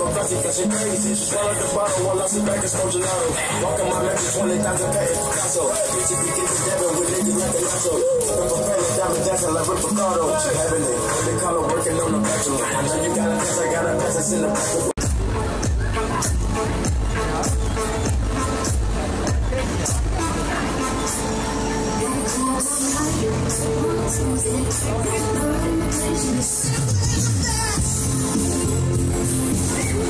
Crusty, cause she crazy. Swallow the bottle while I sit back and smoke gelato. Walking my Memphis 20,000 pay Picasso. Bitch, if you think it's Devin with niggas like a nacho. Looking for payment, diamond dancing like Rick Ricardo. She having it. They call her working on the bachelor. I know you got a pass, I got a pass, it's in the back of Seven dollars